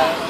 감사합니다.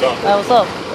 아, what's up?